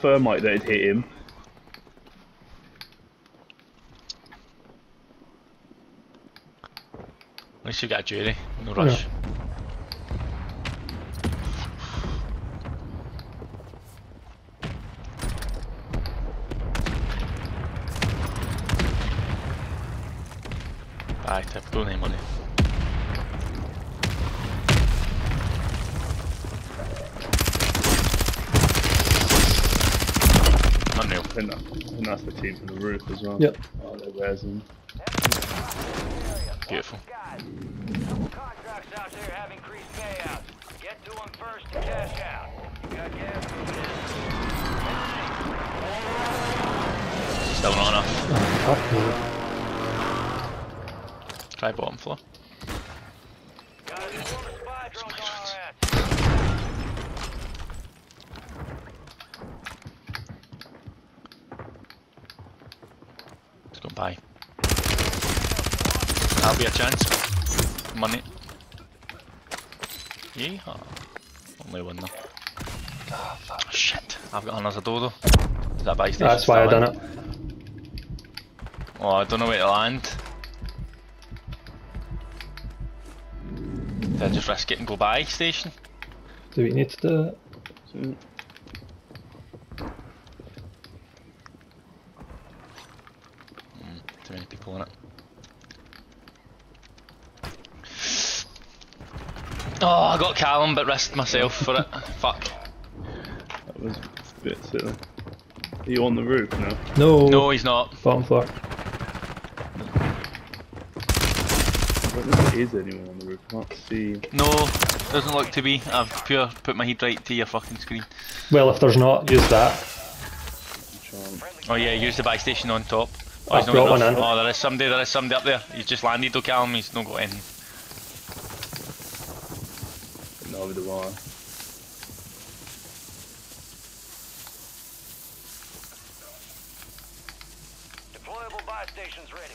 thermite that had hit him. At least you got a jury. No rush. Aye, typical name money. Unreal. I think, that, I think that's the team from the roof as well. Yep. Oh, there where's him. Beautiful. Contracts out there have increased payouts. Get to them first to cash out. You got gas? Still not enough. Fuck me. Try bottom floor. Let's go buy. That'll be a chance. Money. Yeehaw. Only one though. Ah, oh, shit. I've got another dodo. Is that buy station? That's why I still done it. Oh, I don't know where to land. Did I just risk it and go by station? Do we need to do it? People in it. Oh, I got Callum, but risked myself for it. Fuck. that was a bit silly. Are you on the roof now? No. No, he's not. Bottom floor. I don't know if there is anyone on the roof. I can't see. No, doesn't look to be. I've pure put my head right to your fucking screen. Well, if there's not, use that. Oh yeah, use the buy station on top. Oh, I've he's not got got one enough. in. Oh, there is somebody. There is somebody up there. He's just landed though, Callum. He's not got anything. Neither do I. Deployable buy stations ready.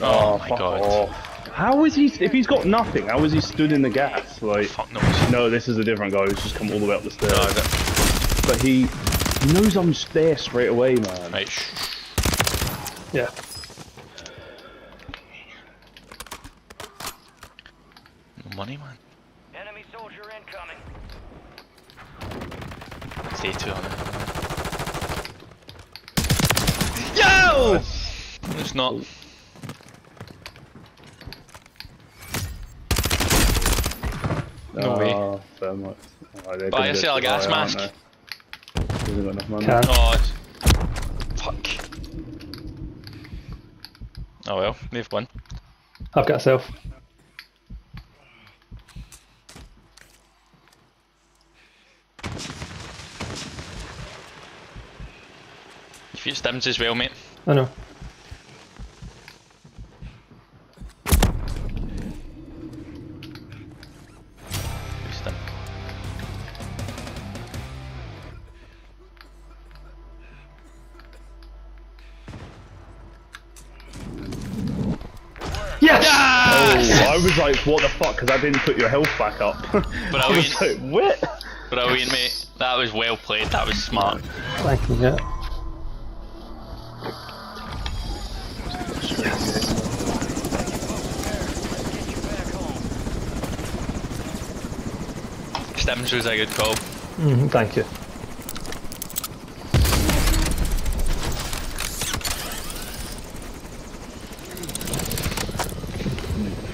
Oh, oh, my fuck god. off. How is he? If he's got nothing, how is he stood in the gas? Like, Fuck no. no, this is a different guy who's just come all the way up the stairs. No. But he, he knows I'm there straight away, man. Right, shh. Yeah. No money, man. Enemy soldier incoming. Stay two on it. Yo! It's not. No way. Ah, thermite. Oh, they're Buy gonna a go gas the right, mask. they? Hasn't got enough money. Can. Oh, it's... fuck. Oh well, they've won. I've got a self. You stims as well, mate. I know. I was like, what the fuck? Because I didn't put your health back up. But I was like, what? Brilliant, mate. That was well played. That was smart. Thank you, yeah. Stims was a good call. Mm, thank you.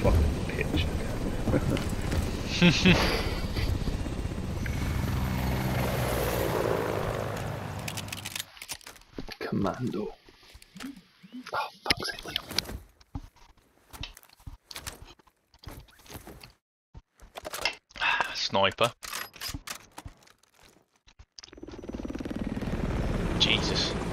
Fucking pitch. Commando. Oh, fuck's sake. Ah, sniper. Jesus.